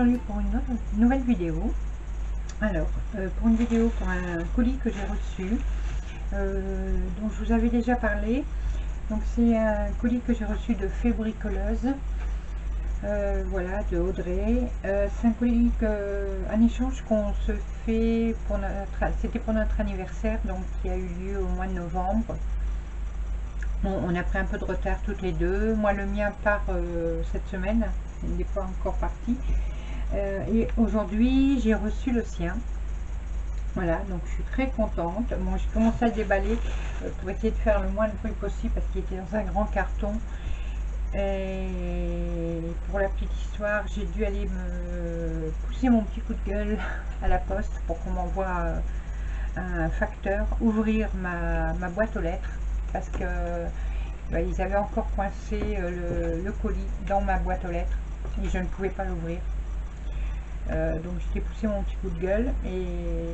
Pour une, nouvelle vidéo. Alors, euh, pour une vidéo pour un colis que j'ai reçu, euh, dont je vous avais déjà parlé. Donc c'est un colis que j'ai reçu de Fébricoleuse, euh, voilà, de Audrey. c'est un colis, un échange qu'on se fait pour notre, c'était pour notre anniversaire, donc qui a eu lieu au mois de novembre on a pris un peu de retard toutes les deux. Moi, le mien part cette semaine. Il n'est pas encore parti. Euh, et aujourd'hui, j'ai reçu le sien. Voilà, donc je suis très contente. Bon, j'ai commencé à déballer euh, pour essayer de faire le moins de bruit possible parce qu'il était dans un grand carton. Et pour la petite histoire, j'ai dû aller me pousser mon petit coup de gueule à la poste pour qu'on m'envoie un facteur, ouvrir ma boîte aux lettres parce que bah, ils avaient encore coincé euh, le, colis dans ma boîte aux lettres et je ne pouvais pas l'ouvrir. Euh, donc j'ai poussé mon petit coup de gueule et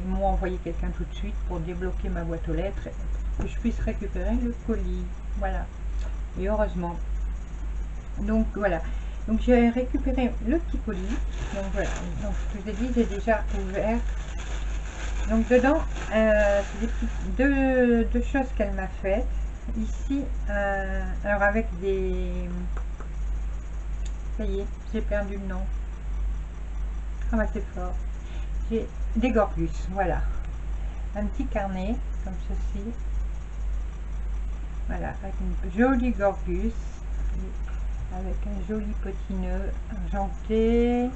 ils m'ont envoyé quelqu'un tout de suite pour débloquer ma boîte aux lettres pour que je puisse récupérer le colis. Voilà. Et heureusement. Donc voilà. Donc j'ai récupéré le petit colis. Donc voilà. Donc je vous ai dit, j'ai déjà ouvert. Donc dedans, euh, c'est deux, deux choses qu'elle m'a faites ici euh, alors avec des ça y est j'ai perdu le nom ah bah fort. J'ai des gorgus voilà. Un petit carnet comme ceci. Voilà avec une jolie gorgus avec un joli petit nœud argenté.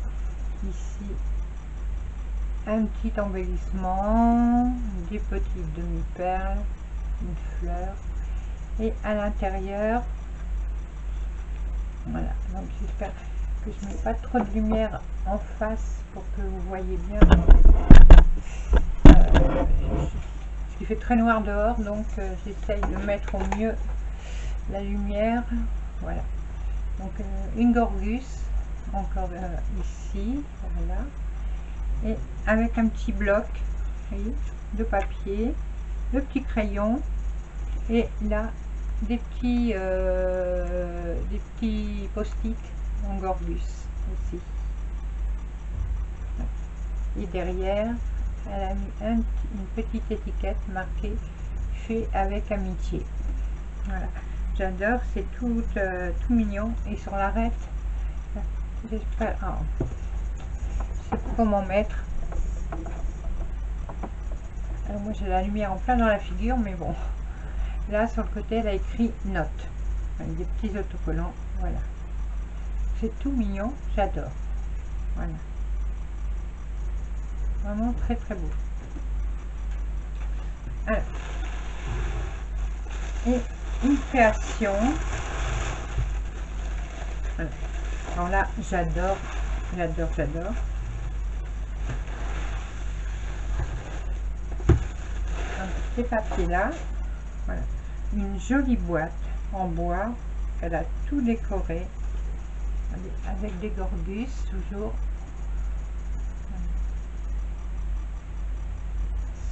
Ici un petit embellissement des petites demi-perles une fleur. Et à l'intérieur voilà donc j'espère que je mets pas trop de lumière en face pour que vous voyez bien. Euh, il fait très noir dehors donc euh, j'essaye de mettre au mieux la lumière. Voilà. Donc euh, une gorgus encore ici voilà. Et avec un petit bloc de papier le petit crayon et là des petits, euh, des petits post-it en Gorbus aussi. Et derrière, elle a mis une petite étiquette marquée fait avec amitié. Voilà, j'adore, c'est tout, euh, tout mignon. Et sur l'arête, j'espère, oh, je sais pas comment mettre. Alors moi j'ai la lumière en plein dans la figure, mais bon. Là, sur le côté, elle a écrit note. Avec des petits autocollants. Voilà. C'est tout mignon. J'adore. Voilà. Vraiment très très beau. Et une création. Alors là, j'adore. J'adore, j'adore. Ces papiers là, voilà une jolie boîte en bois elle a tout décoré avec des gorgus toujours.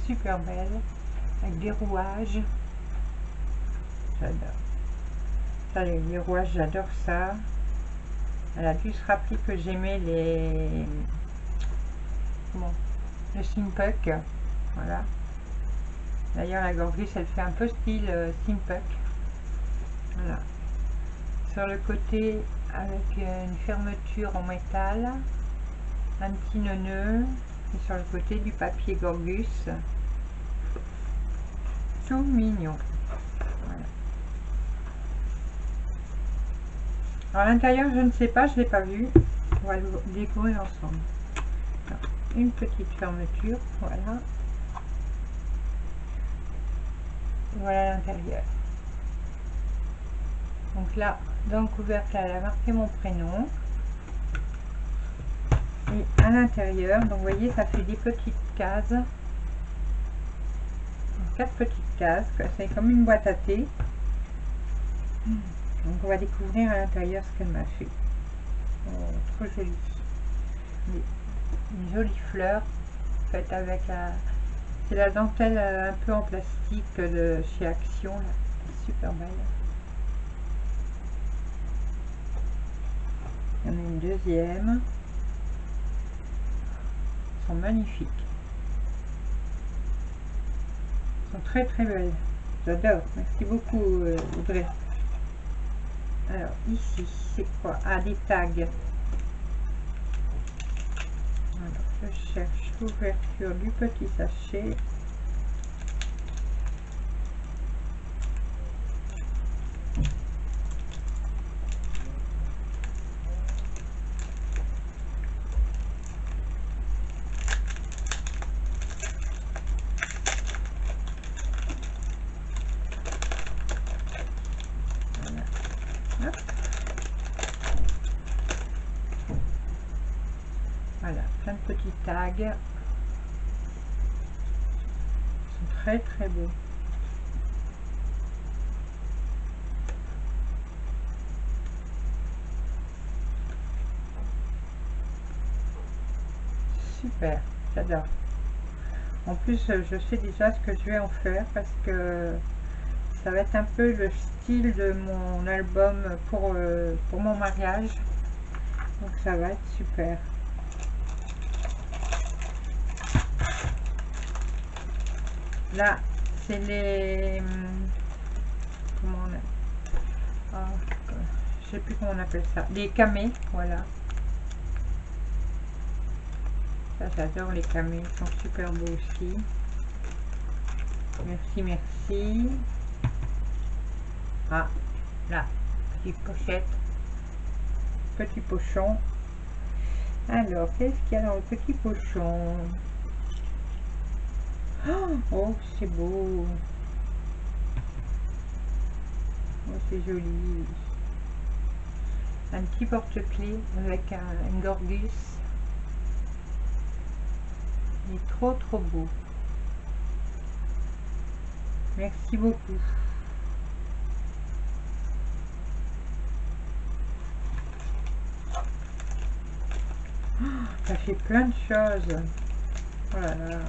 Super belle avec des rouages. J'adore. Les, rouages j'adore ça. Elle a dû se que j'aimais les comment le simpuck voilà. D'ailleurs, la gorgus, elle fait un peu style euh, steampunk. Voilà. Sur le côté, avec une fermeture en métal, un petit nœud, et sur le côté du papier gorgus. Tout mignon. Voilà. Alors, l'intérieur, je ne sais pas, je ne l'ai pas vu. On va le découvrir ensemble. une petite fermeture, voilà. voilà l'intérieur donc là dans le couvercle elle a marqué mon prénom. Et à l'intérieur donc vous voyez ça fait des petites cases. Quatre petites cases c'est comme une boîte à thé. Donc on va découvrir à l'intérieur ce qu'elle m'a fait. Oh, trop joli. Une jolie fleur faite avec la c'est la dentelle euh, un peu en plastique de chez Action, super belle. Il y en a une deuxième. Elles sont magnifiques. Sont très très belles. J'adore. Merci beaucoup euh, Audrey. Alors ici, c'est quoi? Ah, des tags. Je cherche l'ouverture du petit sachet. Voilà, plein de petits tags. Ils sont très très beaux. Super, j'adore. En plus, je sais déjà ce que je vais en faire parce que ça va être un peu le style de mon album pour, euh, pour mon mariage. Donc ça va être super. Là, c'est les... Comment on a... Ah, je sais plus comment on appelle ça. Les camés, voilà. Ça, j'adore les camés. Ils sont super beaux aussi. Merci, merci. Ah, là, petite pochette. Petit pochon. Alors, qu'est-ce qu'il y a dans le petit pochon? Oh, c'est beau. Oh, c'est joli. Un petit porte-clés avec un, gorgus. Il est trop trop beau. Merci beaucoup. Plein de choses. Oh là là.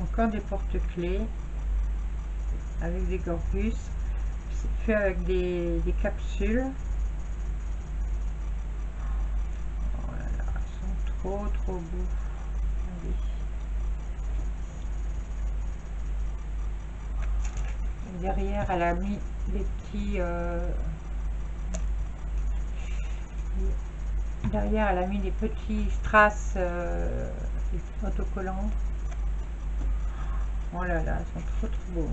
Encore des porte-clés avec des corpus. C'est fait avec des, capsules. Oh sont trop trop beaux. Allez. Et derrière, elle a mis des petits... euh, derrière, elle a mis des petits strass euh, autocollants. Oh là là, ils sont trop trop beaux.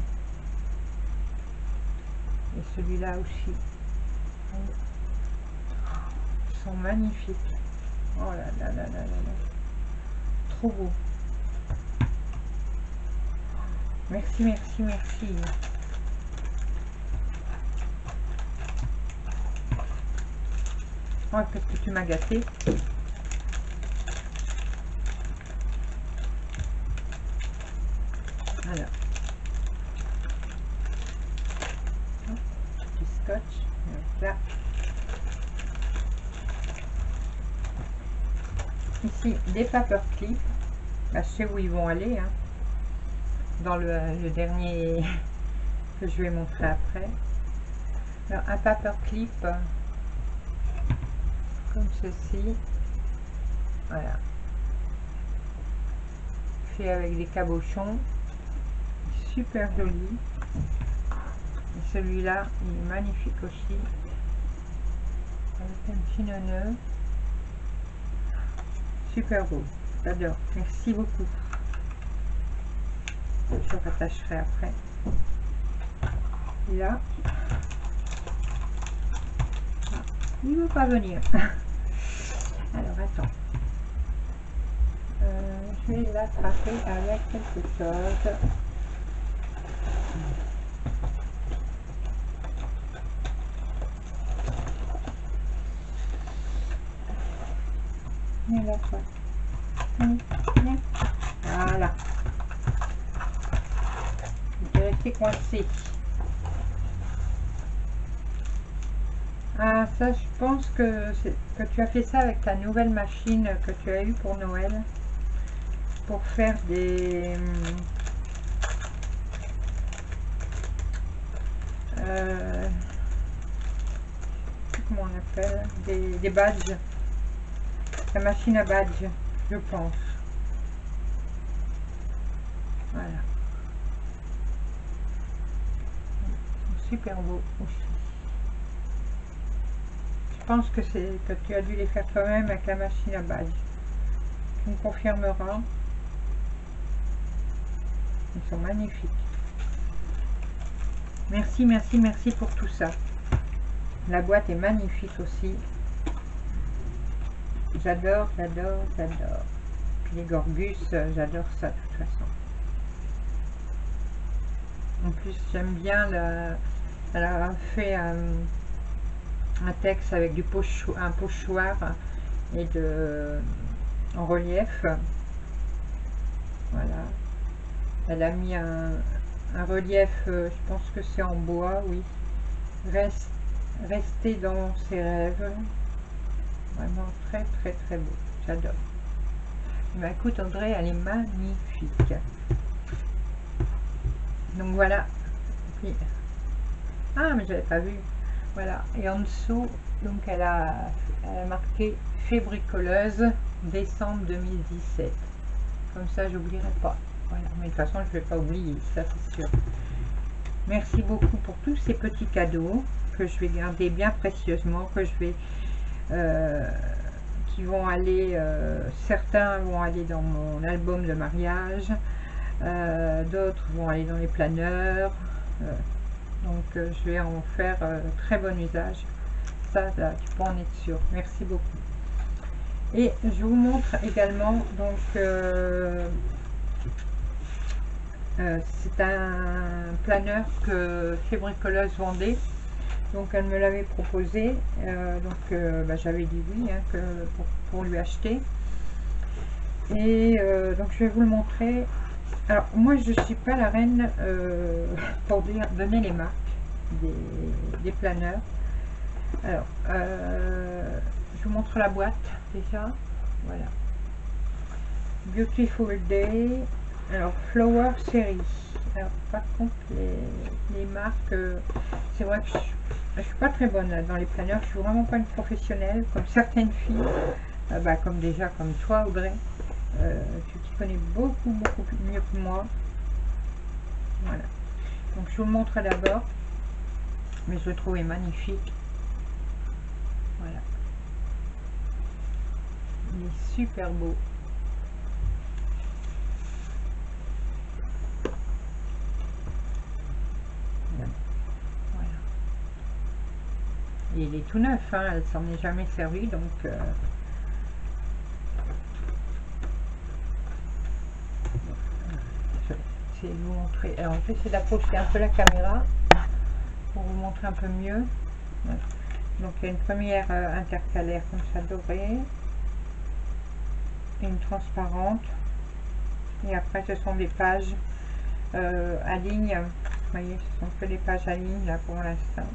Et celui-là aussi. Ils sont magnifiques. Oh là là là là là. Trop beau. Merci, merci, merci. Oh, qu'est-ce que tu m'as gâté. Voilà. Petit scotch. Là. Ici, des paper clips. Là, je sais où ils vont aller. hein. Dans le, le dernier que je vais montrer après. Alors, un paper clip comme ceci. Voilà. Fait avec des cabochons. Super joli. Et celui-là, il est magnifique aussi. Avec un petit nœud. Super beau. J'adore. Merci beaucoup. Je rattacherai après. Là, il ne veut pas venir. Alors attends. Euh, je vais l'attraper avec quelque chose. Voilà. Il est resté coincé. Ah, ça, je pense que, c'est- que tu as fait ça avec ta nouvelle machine que tu as eue pour Noël. pour faire des euh, comment on appelle des, des badges. La machine à badge je pense. Voilà. Super beau aussi pense que c'est que tu as dû les faire toi-même avec la machine à badge tu me confirmeras. Ils sont magnifiques. Merci merci merci pour tout ça. La boîte est magnifique aussi. J'adore j'adore j'adore. Les Gorgus j'adore ça de toute façon. En plus, j'aime bien, la, elle a fait un, texte avec du pochoir, un pochoir et de en relief. Voilà. Elle a mis un, relief, euh, je pense que c'est en bois, oui. Reste, dans ses rêves. Vraiment très très très beau. J'adore. Mais écoute André, elle est magnifique. Donc voilà. Ah, mais je n'avais pas vu. Voilà. Et en dessous, donc elle a, marqué fébricoleuse décembre 2017. Comme ça, j'oublierai pas. Mais de toute façon, je vais pas oublier, ça c'est sûr. Merci beaucoup pour tous ces petits cadeaux que je vais garder bien précieusement, que je vais... Euh, qui vont aller... Euh, certains vont aller dans mon album de mariage. Euh, d'autres vont aller dans les planeurs. Euh, donc euh, je vais en faire très bon usage. Ça, tu peux en être sûr. Merci beaucoup. Et je vous montre également, donc, c'est un planeur que Fébricoleuse vendait. Donc elle me l'avait proposé, donc bah, j'avais dit oui hein, que pour, lui acheter. Et donc je vais vous le montrer alors, moi, je ne suis pas la reine euh, pour donner les marques des, planeurs. Alors, euh, je vous montre la boîte déjà. Voilà. Beautiful Day. Alors, Flower Series. Alors, par contre, les, marques, euh, c'est vrai que je ne suis pas très bonne dans les planeurs. Je suis vraiment pas une professionnelle, comme certaines filles, bah, comme déjà comme toi, Audrey. Euh, tu connais beaucoup, beaucoup mieux que moi. Voilà. Donc, je vous le montre d'abord. Mais je le trouvais magnifique. Voilà. Il est super beau. Il est tout neuf, hein, elle s'en est jamais servi, donc euh, Alors, en fait, c'est d'approcher un peu la caméra pour vous montrer un peu mieux. Donc, il y a une première euh, intercalaire comme ça dorée, une transparente, et après, ce sont des pages euh, à ligne. Vous voyez, ce sont que des pages à ligne là pour l'instant.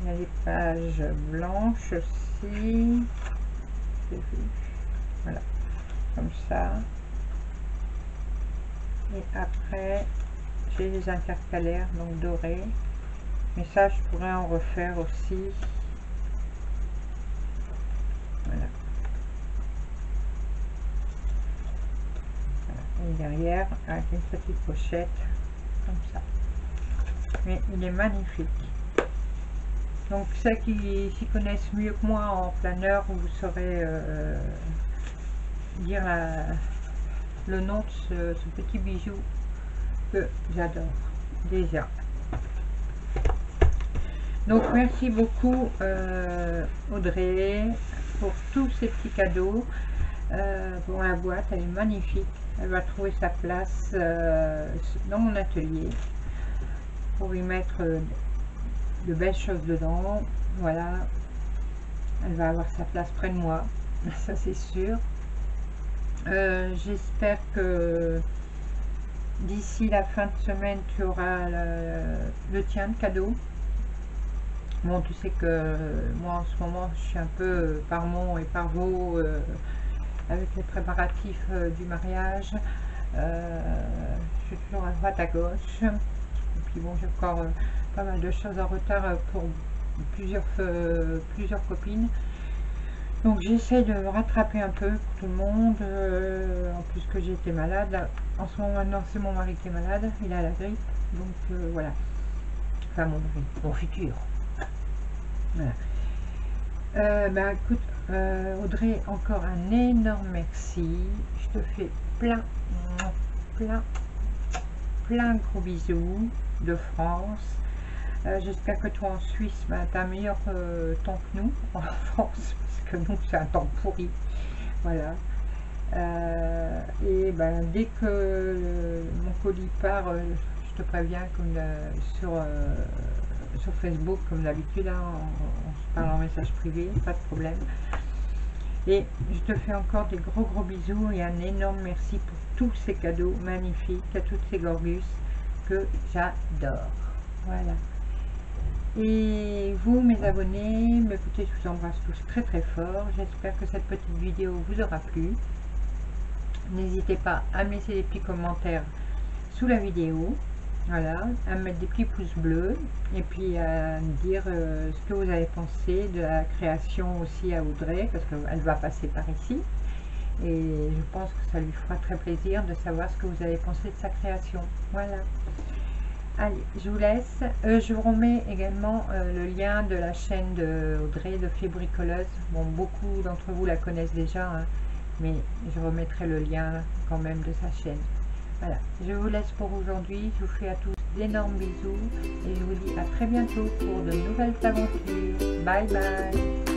Il y a des pages blanches aussi voilà comme ça. Et après j'ai les intercalaires donc dorés. Mais ça je pourrais en refaire aussi. Voilà, et derrière avec une petite pochette comme ça. Mais il est magnifique. Donc ceux qui s'y connaissent mieux que moi en planeur vous saurez euh, dire le nom de ce, petit bijou que j'adore déjà. Donc merci beaucoup euh, Audrey pour tous ces petits cadeaux. Euh, pour la boîte, elle est magnifique. Elle va trouver sa place euh, dans mon atelier pour y mettre de belles choses dedans. Voilà, elle va avoir sa place près de moi, ça c'est sûr. Euh, j'espère que d'ici la fin de semaine, tu auras le, tien de cadeau. Bon, tu sais que moi en ce moment, je suis un peu par mon et par vos avec les préparatifs du mariage. je suis toujours à droite à gauche. Et puis bon, j'ai encore pas mal de choses en retard pour plusieurs, plusieurs copines. Donc j'essaie de rattraper un peu pour tout le monde, euh, en plus que été malade. en ce moment maintenant c'est mon mari qui est malade, il a la grippe, donc euh, voilà. Enfin mon mari, mon futur. Voilà. Euh, ben écoute, Audrey, encore un énorme merci. Je te fais plein, plein, plein de gros bisous de France. J'espère que toi en Suisse, ben, tu as meilleur temps que nous en France que nous c'est un temps pourri. Voilà. Euh, et ben, dès que mon colis part, euh, je te préviens comme sur, euh, sur Facebook, comme d'habitude, hein, on, parle en message privé, pas de problème. Et je te fais encore des gros gros bisous et un énorme merci pour tous ces cadeaux magnifiques, à toutes ces gorgus que j'adore. Voilà. Et vous, mes abonnés, je vous embrasse tous très très fort. J'espère que cette petite vidéo vous aura plu. N'hésitez pas à me laisser des petits commentaires sous la vidéo. Voilà, à mettre des petits pouces bleus et puis à me dire euh, ce que vous avez pensé de la création aussi à Audrey parce qu'elle va passer par ici et je pense que ça lui fera très plaisir de savoir ce que vous avez pensé de sa création. Voilà. Allez, je vous laisse. Euh, je vous remets également euh, le lien de la chaîne de Audrey de Fébricoleuse. Bon, beaucoup d'entre vous la connaissent déjà, hein, mais je remettrai le lien quand même de sa chaîne. Voilà, je vous laisse pour aujourd'hui. Je vous fais à tous d'énormes bisous et je vous dis à très bientôt pour de nouvelles aventures. Bye bye